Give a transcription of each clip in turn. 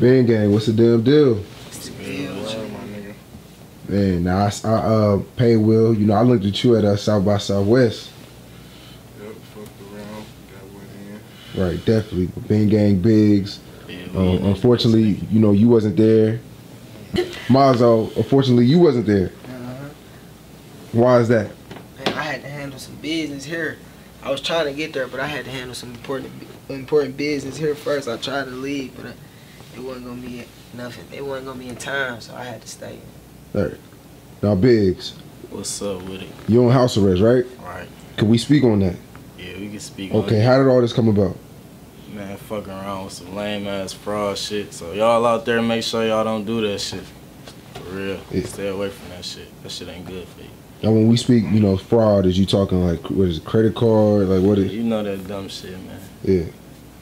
Band Gang, what's the damn deal? Man, now I, I uh Paid Will. You know, I looked at you at uh, South by Southwest. Yep, fucked around, got went in. Right, definitely. Band Gang Biggs. Uh, unfortunately, you know, you wasn't there. Masoe, unfortunately, you wasn't there. Uh-huh. Why is that? Man, I had to handle some business here. I was trying to get there, but I had to handle some important important business here first. I tried to leave, but uh, it wasn't gonna be nothing. It wasn't gonna be in time, so I had to stay. All right. Now, Biggs, What's up with it? you on house arrest, right? Right. Can we speak on that? Yeah, we can speak. Okay, it. how did all this come about? Man, fucking around with some lame ass fraud shit. So y'all out there, make sure y'all don't do that shit. For real. Yeah. Stay away from that shit. That shit ain't good for you. Now, when we speak, you know, fraud, is you talking like, what is it, credit card? Like, what is You know that dumb shit, man. Yeah,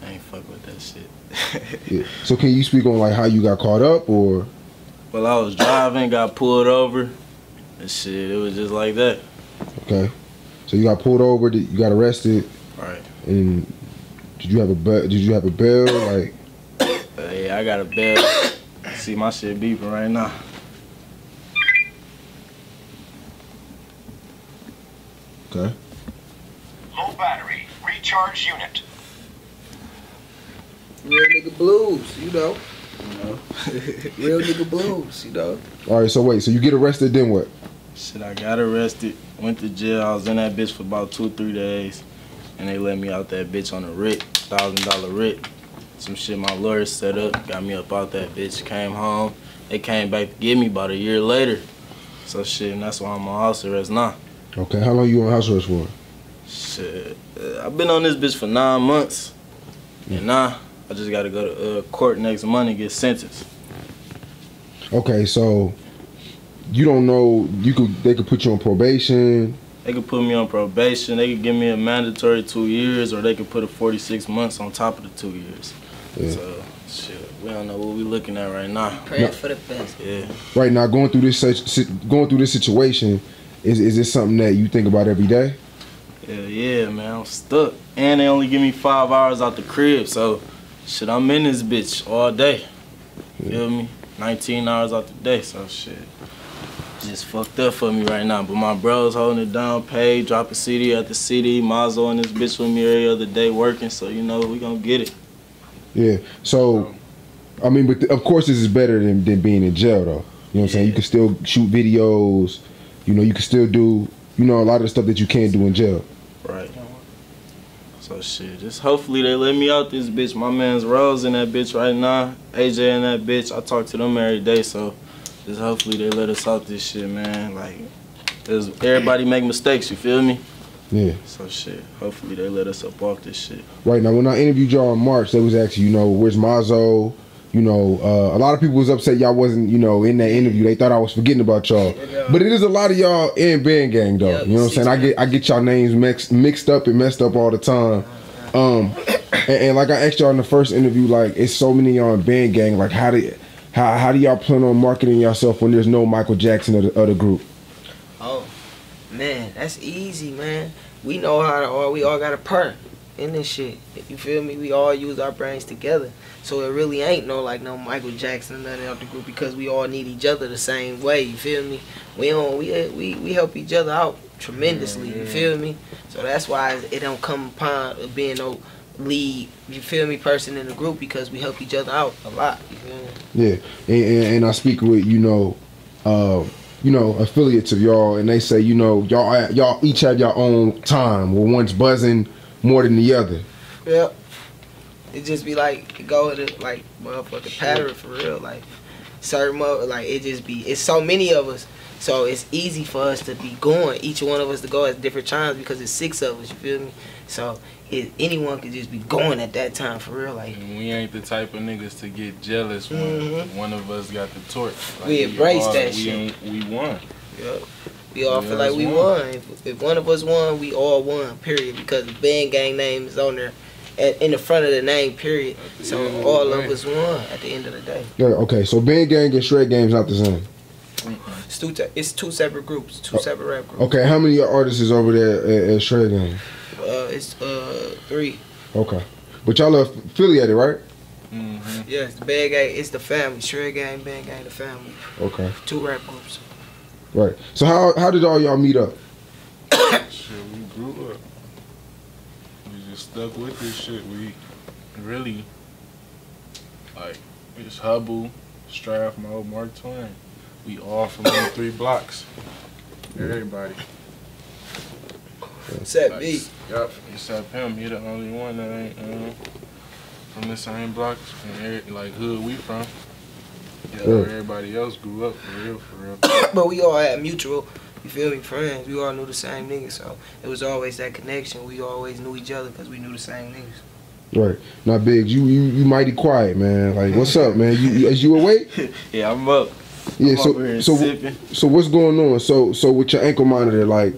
I ain't fuck with that shit. yeah. So, can you speak on like how you got caught up or? well, I was driving, got pulled over, and shit. It was just like that. Okay. So you got pulled over, you got arrested, Right. and did you have a be- did you have a bail? Like, Uh, yeah, I got a bell. See my shit beeping right now. okay. Low battery. Recharge unit. Real nigga blues, you know. You know. Real nigga blues, you know. All right. So wait. So you get arrested, then what? Shit, I got arrested, went to jail. I was in that bitch for about two, three days, and they let me out that bitch on a writ, thousand dollar writ. Some shit my lawyer set up, got me up out that bitch. Came home, they came back to get me about a year later. So shit, and that's why I'm on house arrest now. Okay. How long you on house arrest for? Shit, uh, I've been on this bitch for nine months, and now I just gotta go to uh, court next month and get sentenced. Okay. So you don't know you could they could put you on probation. They could put me on probation. They could give me a mandatory two years, or they could put a 46 months on top of the two years. Yeah. So, shit, we don't know what we're looking at right now. Praying No. for the best. Yeah, Right now, going through this such going through this situation, is is this something that you think about every day? yeah, yeah, man. I'm stuck, and they only give me five hours out the crib, so shit, I'm in this bitch all day. Feel me? 19 hours out the day, so shit. Just fucked up for me right now, but my bro's holding it down, paid, dropping CD at the city, Masoe and this bitch with me every other day working, so you know we gonna get it. Yeah. So, I mean, but of course, this is better than, than being in jail, though. You know what I'm saying? You can still shoot videos. You know, you can still do you know a lot of the stuff that you can't do in jail. Right. So shit, just hopefully they let me out this bitch. My man's Rose in that bitch right now. AJ in that bitch. I talk to them every day, so just hopefully they let us out this shit, man. Like, 'cause everybody make mistakes, you feel me? Yeah. So shit, hopefully they let us up off this shit. Right now, when I interviewed y'all in March, they was asking, you know, where's Masoe? You know, uh, a lot of people was upset y'all wasn't, you know, in that interview. They thought I was forgetting about y'all. But it is a lot of y'all in band gang though. You know what I'm saying? I get I get y'all names mixed mixed up and messed up all the time. Um, and, and like I asked y'all in the first interview, like it's so many of y'all in band gang. Like how do how how do y'all plan on marketing yourself when there's no Michael Jackson of the, of the group? Oh, man, that's easy, man. We know how to all. We all got a part in this shit. You feel me? We all use our brains together. So it really ain't no like no Michael Jackson or nothing out the group because we all need each other the same way. You feel me? We don't we we we help each other out tremendously. You feel me? So that's why it don't come upon being no lead. You feel me? Person in the group because we help each other out a lot. You feel me? Yeah, and, and, and I speak with you know, uh, you know affiliates of y'all, and they say you know y'all y'all each have your own time where one's buzzing more than the other. Yep. It just be like it go with it like motherfucking pattern for real. Like certain mo like it just be it's so many of us. So it's easy for us to be going, each one of us to go at different times because it's six of us, you feel me? So it, anyone could just be going at that time for real. Like And we ain't the type of niggas to get jealous when Mhm. one of us got the torch. We embrace all- that we shit. We won. Yep. We all Yeah, feel like we one. won. If, if one of us won, we all won. Period. Because the band gang name is on there, at, in the front of the name. Period. So end of all the of us won at the end of the day. Yeah, okay, so band gang and shred game's not the same. It's two. It's two separate groups. Two Oh, separate rap groups. Okay, how many artists is over there at, at shred game? Uh, it's uh three. Okay, but y'all are affiliated, right? Mm-hmm. Yes, the band gang, it's the family. Shred gang, band gang, the family. Okay, Two rap groups. Right. So how how did all y'all meet up? Shit, we grew up. We just stuck with this shit. We really, like, it's Hubbell, Strife, my old Mark Twain. We all from them three blocks. Everybody. Except Like, me. Yup, except him. He the only one that ain't uh, from the same blocks. And every, like hood we from. Yeah, Yeah. everybody else grew up for real, for real. But we all had mutual, you feel me, friends. We all knew the same niggas, so it was always that connection. We always knew each other because we knew the same niggas. Right. Now, Biggs, you you you mighty quiet, man. Like, what's up, man? You, you is you awake? Yeah, I'm up. Yeah. I'm So so sipping. so what's going on? So so with your ankle monitor, like,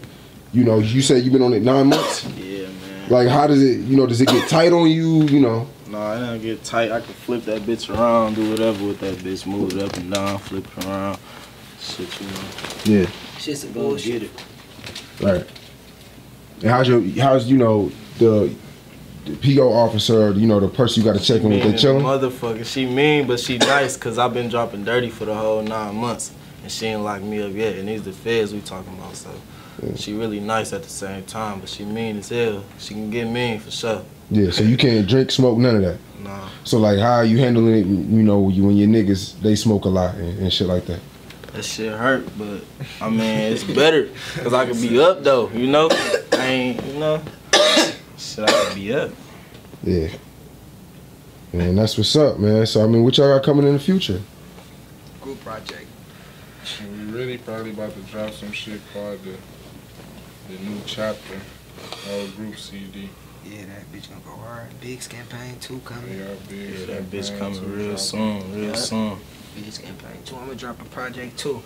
you know, you said you've been on it nine months. Yeah, man. Like, how does it? You know, does it get tight on you? You know. No, it don't get tight. I can flip that bitch around, do whatever with that bitch, move it up and down, flip it around. Shit, you know. Yeah. Shit's some Go bullshit. get it. Right. And how's your how's you know the, the PO officer? You know, the person you got to check in with. Mean They chilling. Motherfucker, she mean, but she nice because I've been dropping dirty for the whole nine months. And she ain't locked me up yet. And these the feds we talking about, so. Yeah. She really nice at the same time, but she mean as hell. She can get mean for sure. Yeah. So you can't drink, smoke, none of that. Nah. So like, how are you handling it? You know, when you when your niggas they smoke a lot and, and shit like that. That shit hurt, but I mean, it's better because I can be up though, you know? I ain't, you know? Shit, I can be up. Yeah. Man, that's what's up, man. So I mean, what y'all got coming in the future? Group project. And we really probably about to drop some shit called the the new chapter, all group CD. Yeah, that bitch gonna go hard. Big's campaign two coming. They got big Yeah, that bitch campaigns coming real soon, real Yeah. soon. Big's campaign two. I'm gonna drop a project two.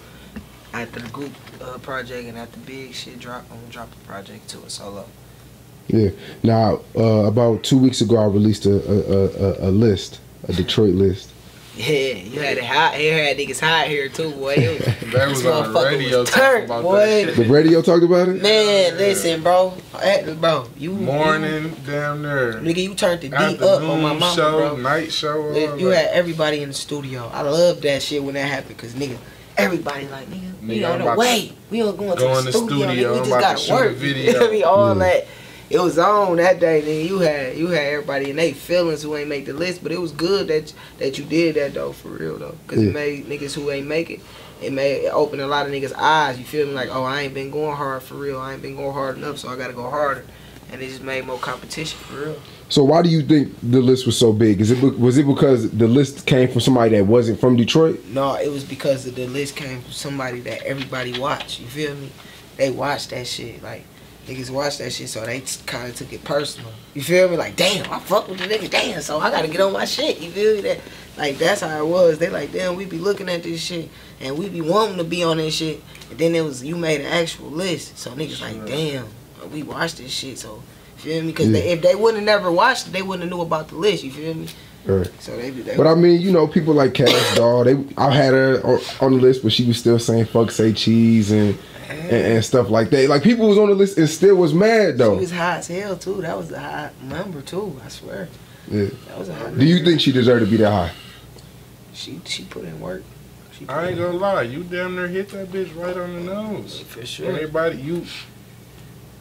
After the group uh, project and after big shit drop, I'm gonna drop a project two, a solo. Yeah. Now, uh, about two weeks ago, I released a a, a, a list, a Detroit list. Yeah, you had it hot here, had niggas hot here too, boy. It was, That was this on the motherfucker radio was talking turned, about boy. that The radio talked about it. Man, listen, bro. Hey, Bro, you Morning, damn near. you, nigga, you turned the D up on my Afternoon mama, show, bro. night show. all You you had everybody in the studio. I love that shit when that happened, cause nigga, everybody like nigga, we on the way. We don't going to the the studio. studio, nigga, we I'm just about gotta shoot work. You video. feel me? All Yeah. that. It was on that day, Then You had you had everybody and they feelings who ain't make the list, but it was good that that you did that though, for real though, cause Yeah. it made niggas who ain't make it. It made open a lot of niggas' eyes. You feel me? Like, oh, I ain't been going hard for real. I ain't been going hard enough, so I gotta go harder. And it just made more competition for real. So why do you think the list was so big? Is it was it because the list came from somebody that wasn't from Detroit? No, it was because the list came from somebody that everybody watched. You feel me? They watched that shit. Like niggas watched that shit, so they kind of took it personal. You feel me? Like damn, I fuck with the nigga. Damn, so I gotta get on my shit. You feel me? That like that's how it was. They like damn, we be looking at this shit and we be wanting to be on this shit. And then it was you made an actual list, so niggas like damn, we watched this shit. So you feel me? Because Yeah. if they wouldn't have never watched it, they wouldn't have knew about the list. You feel me? Right. So they, they But I mean, you know, people like Cash Doll, they I had her on, on the list, but she was still saying fuck say cheese and, and and stuff like that. Like people was on the list and still was mad She though. was high as hell too. That was a high number too. I swear. Yeah. That was a high. Do you think she deserved to be that high? she she put in work? She put I ain't in gonna lie, you damn near hit that bitch right on the nose. for sure. Everybody, you.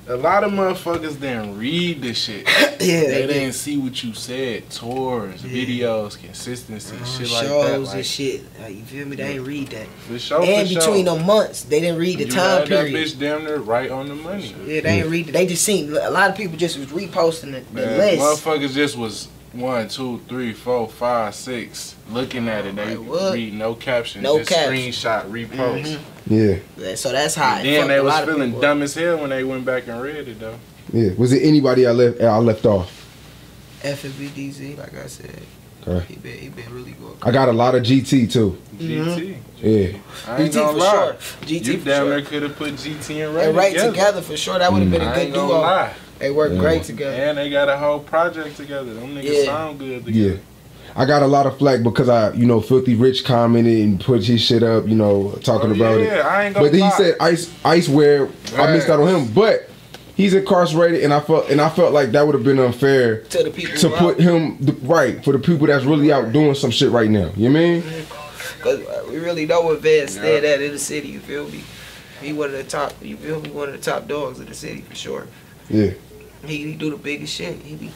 A lot of motherfuckers didn't read the shit. yeah, they they did. didn't see what you said. Tours, Yeah. videos, consistency, Uh, shit shows like that. and Like, shit. Like, you feel me? They didn't read that. for sure, and for between sure. the months, they didn't read the you time had that period. bitch damn near right on the money. Yeah, they didn't read. it. They just seen a lot of people just was reposting the, the Man, list. motherfuckers just was one, two, three, four, five, six, looking at it. They what? read no caption, No just caption. screenshot, repost. Mhm. Yeah. Yeah, So that's how. And then they a was feeling people dumb as hell when they went back and read it though. Yeah. Was it anybody I left I left off? FBDZ, like I said, Okay. he been he been really good. I got a lot of GT too. GT. Mm-hmm. Yeah. I ain't GT gonna for lie. sure. GT You for damn sure. near could have put GT and Ray And right together. together. for sure. That would have mm-hmm. been a good ain't duo. lie. They work Yeah. great together. And they got a whole project together. Them niggas Yeah. sound good Yeah. Together. I got a lot of flack because I, you know, Filthy Rich commented and put his shit up, you know, talking Oh, about yeah, it. I ain't gonna But then he lie. said Ice Ice Ware, I missed out on him. But he's incarcerated, and I felt and I felt like that would have been unfair To the people to put out. him the, right for the people that's really out doing some shit right now. You mean? Cause uh, we really know what Vance did at in the city. You feel me? He one of the top. You feel me? One of the top dogs of the city for sure. Yeah. He, he do the biggest shit. He be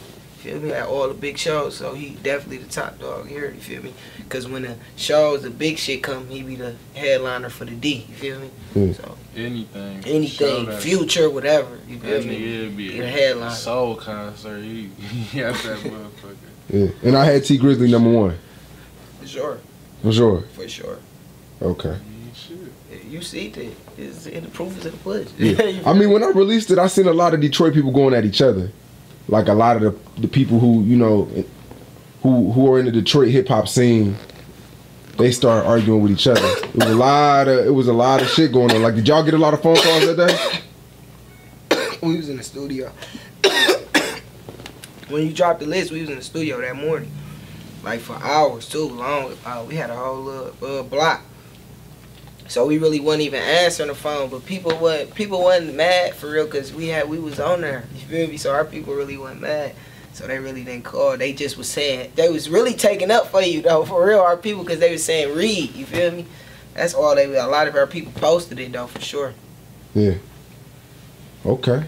feel me at all the big shows. So he definitely the top dog here. You feel me? Cause when the shows, the big shit come, he be the headliner for the D. You feel me? Yeah. So Anything. Anything, future, whatever. You That feel me? nigga be He the a headliner. soul concert. He, he got that motherfucker. Yeah. And I had Tee Grizzley number one For sure, for sure. for sure. Okay. You see that? It's, the proof is in the push. Yeah. I mean, when I released it, I seen a lot of Detroit people going at each other. Like a lot of the, the people who you know, who who are in the Detroit hip hop scene, they start arguing with each other. It was a lot of it was a lot of shit going on. Like, did y'all get a lot of phone calls that day? we was in the studio. when you dropped the list, we was in the studio that morning, like for hours too long. Uh, we had a whole uh, block, so we really wasn't even answering the phone. But people wasn't people wasn't mad for real because we had we was on there. You feel me? So our people really wasn't mad. So they really didn't call. They just was saying they was really taking up for you though, for real. Our people because they was saying read. You feel me? That's all they. A lot of our people posted it though, for sure. Yeah. Okay.